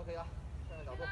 ok 啊看看角度